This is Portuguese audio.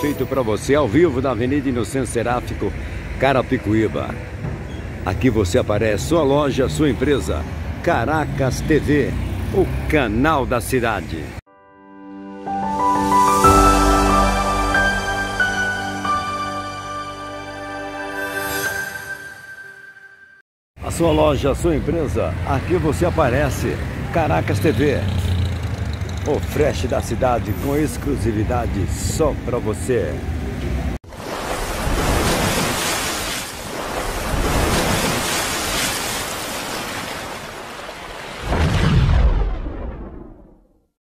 feito para você ao vivo na Avenida Inocêncio Seráfico, Carapicuíba. Aqui você aparece sua loja, sua empresa. Caracas TV, o canal da cidade. A sua loja, a sua empresa, aqui você aparece. Caracas TV, o fresh da cidade com exclusividade só para você.